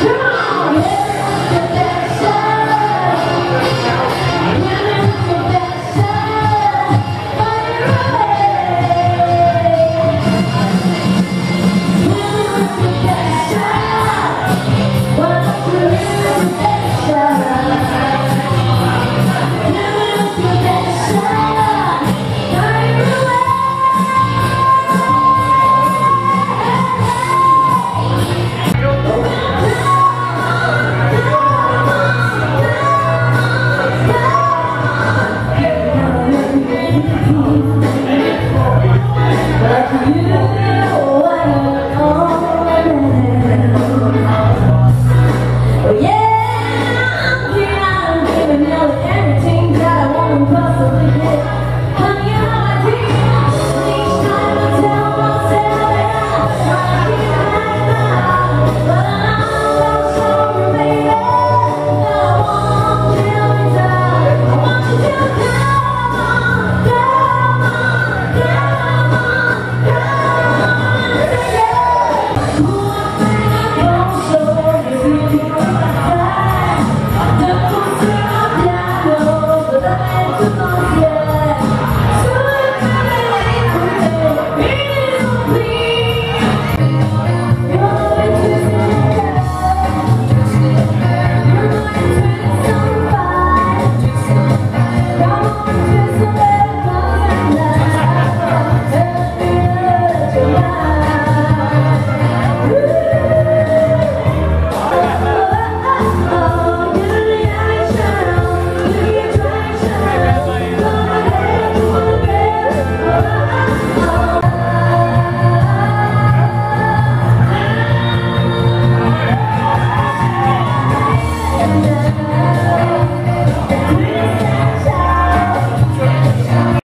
Come on.